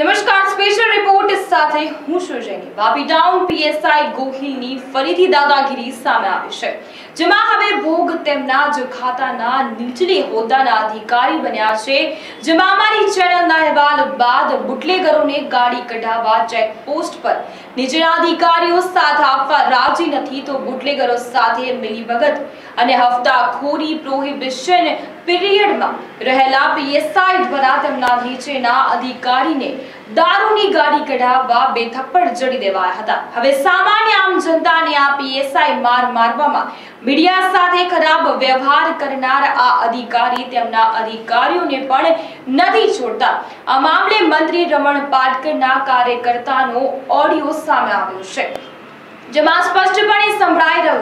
નમસ્કાર special report સાથે હું સુજયની વાપી ટાઉન પીએસઆઈ ગોહિલની ફરીથી દાદાગીરી સામે આવી છે, જેમાં હવે ભોગ તેમના જ ખાતાના નીચલી હોદ્દાના અધિકારી બન્યા છે, જેમાં અમારી ચેનલના અહેવાલ બાદ બુટલેગરોને ગાડી કઢાવવા ચેકપોસ્ટ પર નીચેના અધિકારીઓ સાથ આપવા રાજી નથી, તો બુટલેગરો સાથે મિલીભગત અને હફતાખોરી પ્રોહિબિશન પીરિયડમાં રહેલા પીએસઆઈ દ્વારા તેમના નીચેના અધિકારીને દારૂની ગાડી કઢાવવા બે થપ્પડ જડી દેવાયા હતા. હવે સામાન્ય આમ જનતાને આ પીએસઆઈ માર મારવામાં મીડિયા સાથે ખરાબ વ્યવહાર કરનાર આ અધિકારી તેમના અધિકારીઓને પણ નથી છોડતા. આ મામલે મંત્રી રમણ પાટકરના કાર્યકર્તાનો ઓડિયો સામે આવ્યો છે. જેમાં સ્પષ્ટપણે સંભળાઈ રહ્યું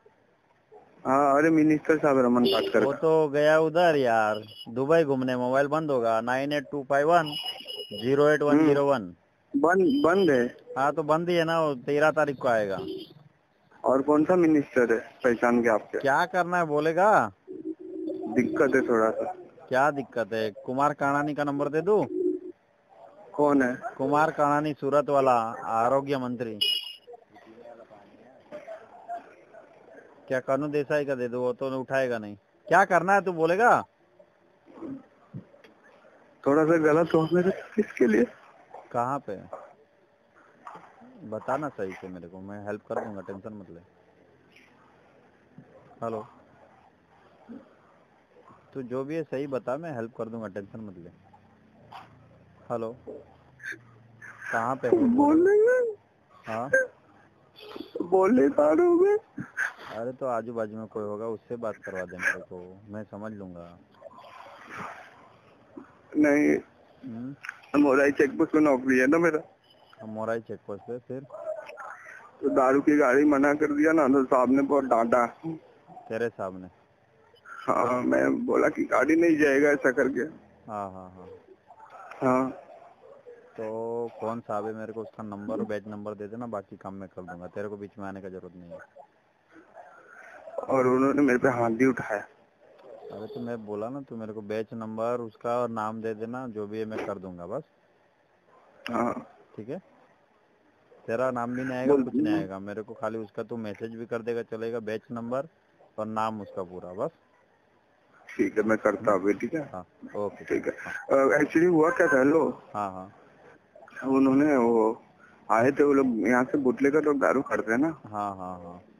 हाँ अरे मिनिस्टर साहब रमन पाटकर वो तो गया उधर यार दुबई घूमने मोबाइल बंद होगा nine eight two five one zero eight one zero one बंद बंद है। हाँ तो बंद ही है ना वो तेरह तारीख को आएगा। और कौन सा मिनिस्टर है पहचान के आपके? क्या करना है बोलेगा? दिक्कत है थोड़ा सा। क्या दिक्कत है? कुमार काणानी का नंबर दे दूँ? कौन है? कुमार काणानी सूरत वाला आरोग्य मंत्री। क्या कनु देसाई का दे दो वो तो उठाएगा नहीं। क्या करना है तू बोलेगा? थोड़ा सा गलत मेरे किसके लिए? कहाँ पे? बताना सही से मेरे को मैं हेल्प कर दूँगा टेंशन मत ले। हेलो तू जो भी है सही बता मैं हेल्प कर दूँगा टेंशन मत ले। हेलो कहाँ पे? बोल हाँ? बोल नहीं पा रहा हूँ मैं। अरे तो आजू बाजू में कोई होगा उससे बात करवा दे मेरे को मैं समझ लूँगा। नहीं मोराई चेक पोस्ट में नौकरी है ना मेरा। मोराई चेक पोस्ट पे फिर? तो दारू की गाड़ी मना कर दिया ना तो साहब ने बहुत डांटा। तेरे सामने? हाँ मैं बोला कि गाड़ी नहीं जाएगा ऐसा करके। हाँ हाँ हाँ। हाँ। तो कौन साहब है मेरे को उसका नंबर बैच नंबर दे देना बाकी काम मैं कर दूँगा। तेरे को बीच में आने का ज़रूरत नहीं है। और उन्होंने मेरे पे हाथ भी उठाया। अरे तो मैं बोला ना तू मेरे को बैच नंबर उसका और नाम दे देना जो भी है मैं कर दूँगा बस। हाँ। ठीक है? तेरा नाम भी नहीं आएगा कुछ नहीं आएगा। मेरे को खाली उसका तू मैसेज भी कर देगा चलेगा बैच नंबर और नाम उसका पूरा बस। ठीक है मैं करता हूँ ठीक है? हाँ ओके। ठीक है। एक्चुअली हुआ क्या था लो हाँ हाँ। उन्होंने वो आए थे वो लोग यहाँ से बुटले का लोग दारू करते हैं ना? हाँ हाँ हाँ। तो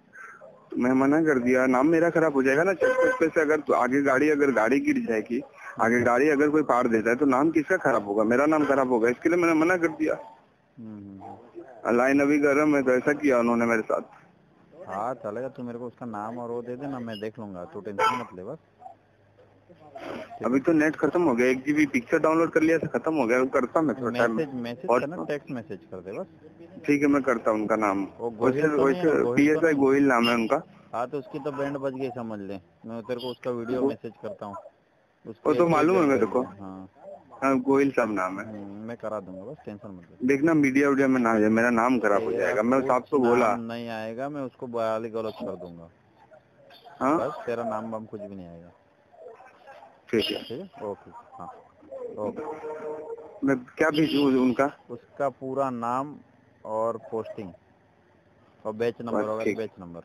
मैं मना कर दिया नाम मेरा खराब हो जाएगा ना चक्कर पे से अगर तो आगे गाड़ी अगर गाड़ी गिर जाएगी आगे गाड़ी अगर कोई पार देता है तो नाम किसका खराब होगा? मेरा नाम खराब होगा इसके लिए मैंने मना कर दिया। लाइन अभी गर्म है तो ऐसा किया उन्होंने मेरे साथ। हाँ चलेगा तू मेरे को उसका नाम और वो दे देना मैं देख लूँगा तू टेंशन मत ले बस। अभी तो नेट खत्म हो गया। एक जीबी पिक्चर डाउनलोड कर लिया था खत्म हो गया। करता मैं थोड़ा टाइम और- टेक्स्ट मैसेज कर दे बस। ठीक है मैं करता हूँ उनका नाम। तो पी तो एस आई। गोहिल नाम है उनका। हाँ तो उसकी तो बैंड बज गई समझ ले। मैं तेरे को उसका वीडियो मैसेज करता हूँ। उसके वो तो मालूम है मेरे को। हाँ। हाँ गोहिल साहब नाम है। हम्म, मैं करा दूँगा बस टेंशन मत देखना मीडिया वीडिया में ना जाए मेरा नाम खराब हो जाएगा। मैं साहब को बोला। नहीं आएगा मैं उसको बयाली गलौज कर दूँगा। हाँ? तेरा नाम वाम कुछ भी नहीं आएगा। ठीक है। ठीक है? ओके हाँ। ओके। मैं क्या भेजू उनका? उसका पूरा नाम और पोस्टिंग और बैच नंबर होगा तो बैच नंबर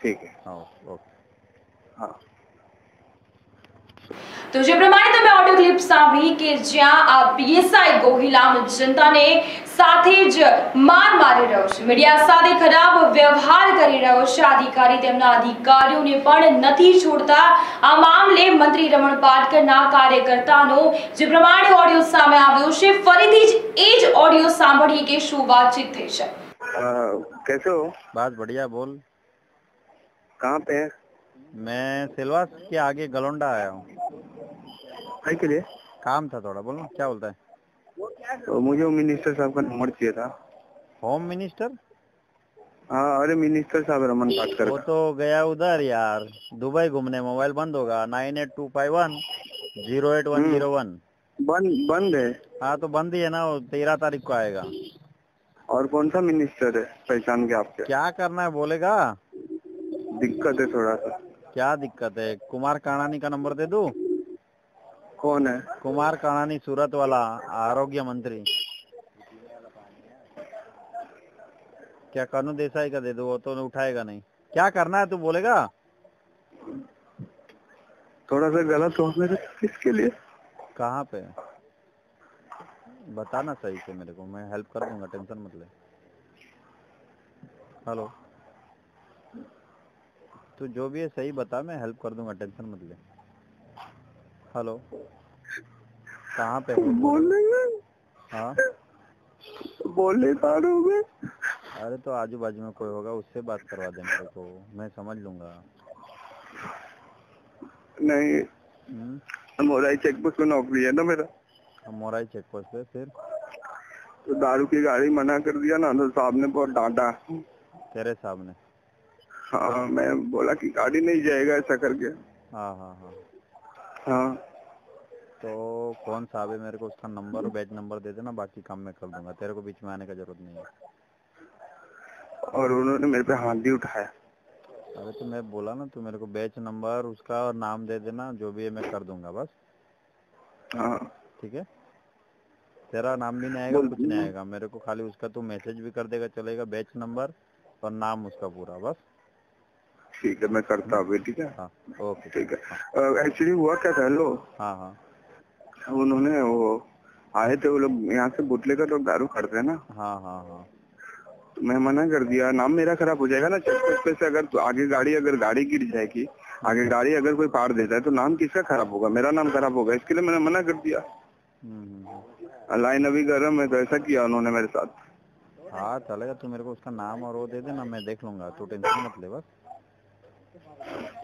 ठीक है। हाँ ओके। हाँ। तो जो प्रमाण ક્લિપ સાંભળી કે જ્યાં આ પીએસઆઈ ગોહિલામ જનતાને સાથે જ માર મારી રહ્યો છે મીડિયા સાથે ખરાબ વ્યવહાર કરી રહ્યો છે આ અધિકારી તેમના અધિકારીઓને પણ નથી છોડતા આ મામલે મંત્રી રમણ પાટકરના કાર્યકર્તાનો જે પ્રમાણે ઓડિયો સામે આવ્યો છે ફરીથી જ એ જ ઓડિયો સાંભળીએ કે શું વાતચીત થઈ છે अ, कैसे हो बस बढ़िया बोल कहाँ पे है मैं सिलवास के आगे गलोंडा आया हूँ भाई के लिए। काम था थोड़ा बोलो क्या बोलता है? तो मुझे वो मिनिस्टर साहब का नंबर चाहिए था। होम मिनिस्टर हाँ अरे मिनिस्टर साहब रमन बात कर वो तो गया उधर यार दुबई घूमने मोबाइल बंद होगा nine eight two five one zero eight one zero one बंद बंद है। हाँ तो बंद ही है ना वो तेरह तारीख को आएगा। और कौन सा मिनिस्टर है पहचान के आपके? क्या करना है बोलेगा? दिक्कत है थोड़ा सा। क्या दिक्कत है? कुमार काणानी का नंबर दे दूँ? कौन है? कुमार काणानी सूरत वाला आरोग्य मंत्री। क्या कनु देसाई का दे दो वो तो उठाएगा नहीं। क्या करना है तू बोलेगा? थोड़ा सा गलत हो मेरे किसके लिए? कहाँ पे? बताना सही से मेरे को मैं हेल्प कर दूँगा टेंशन मत ले। हेलो तू जो भी है सही बता मैं हेल्प कर दूँगा टेंशन मत ले। हेलो। कहाँ पे हो? बोलेंगे हाँ। बोले तारू में अरे तो आजू बाजू में कोई होगा उससे बात करवा दे मेरे को। मैं समझ लूँगा। नहीं। मोराई चेक पोस्ट में नौकरी है ना मेरा। हम मोराई चेक पोस्ट पे फिर? तो दारू की गाड़ी मना कर दिया ना तो साहब ने बहुत डांटा। तेरे साहब ने हाँ मैं बोला कि गाड़ी नहीं जाएगा ऐसा करके। हाँ हाँ हाँ। हाँ। तो कौन साहब है मेरे को उसका नंबर और बैच नंबर दे देना बाकी काम मैं कर दूँगा। तेरे को बीच में आने का ज़रूरत नहीं है। और उन्होंने मेरे पे हाथ भी उठाया। अरे तो मैं बोला ना तू मेरे को बैच नंबर उसका और नाम दे देना जो भी है मैं कर दूँगा बस। हाँ। ठीक है? तेरा नाम भी नहीं आएगा कुछ नहीं आएगा। मेरे को खाली उसका तू मैसेज भी कर देगा चलेगा बैच नंबर और नाम उसका पूरा बस। ठीक है मैं करता हूँ ठीक है? हाँ ओके ठीक है। एक्चुअली हुआ क्या था लो हाँ हाँ। उन्होंने वो आए थे वो लोग यहाँ से बुटले का लोग दारू करते हैं ना? हाँ हाँ हाँ। तो मैं मना कर दिया नाम मेरा खराब हो जाएगा ना चेक पोस्ट पे से अगर तो आगे गाड़ी अगर गाड़ी गिर जाएगी आगे गाड़ी अगर कोई पार देता है तो नाम किसका खराब होगा? मेरा नाम खराब होगा इसके लिए मैंने मना कर दिया। लाइन अभी गर्म है तो ऐसा किया उन्होंने मेरे साथ। हाँ चलेगा तू मेरे को उसका नाम और वो दे देना मैं देख लूँगा तू टेंशन मत ले बस।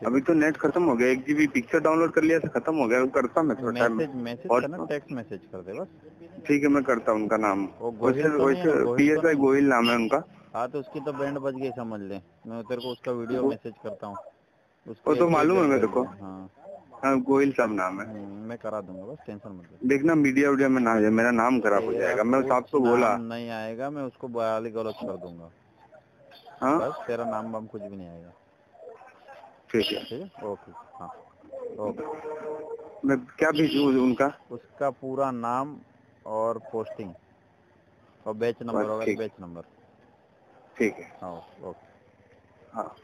अभी तो नेट खत्म हो गया। एक जीबी पिक्चर डाउनलोड कर लिया खत्म हो गया। करता मैं थोड़ा टाइम मैसेज और- टेक्स्ट मैसेज कर दे बस। ठीक है मैं करता हूँ उनका नाम। P S I? गोहिल नाम है उनका। हाँ तो उसकी तो बैंड बज गई समझ ले। मैं तेरे को उसका वीडियो मैसेज करता हूँ। उसकी वो तो मालूम है मेरे को। हाँ। हाँ गोहिल साहब नाम है। हम्म, मैं करा दूँगा बस टेंशन मत देखना मीडिया वीडिया में ना जाए मेरा नाम खराब हो जाएगा। मैं साहब को बोला। नहीं आएगा मैं उसको बयाली गलौज कर दूँगा। हाँ? तेरा नाम वाम कुछ भी नहीं आएगा। ठीक है। ठीक है? ओके। हाँ। ओके। मैं क्या भेजू उनका? उसका पूरा नाम और पोस्टिंग और बैच नंबर होगा बैच नंबर ठीक है। हाँ ओके। हाँ।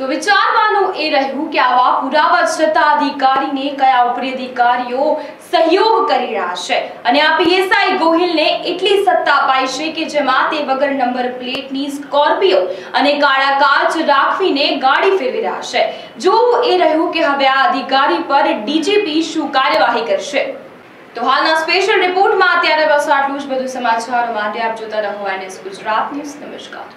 તો વિચારવાનું એ રહ્યું કે આવા પુરાવા છતાં અધિકારીને કયા ઉપરી અધિકારીઓ સહયોગ કરી રહ્યા છે? અને આ પીએસઆઈ ગોહિલને એટલી સત્તા અપાઈ છે કે જેમાં તે વગર નંબર પ્લેટની સ્કોર્પિયો અને કાળા કાચ રાખવીને ગાડી ફેરવી રહ્યા છે. જોવું એ રહ્યું કે હવે આ અધિકારી પર ડીજીપી શું કાર્યવાહી કરશે? તો હાલના સ્પેશિયલ રિપોર્ટમાં અત્યારે બસ આટલું જ. બધું સમાચારો માટે આપ જોતા રહો એનએસ ગુજરાત ન્યૂઝ. નમસ્કાર.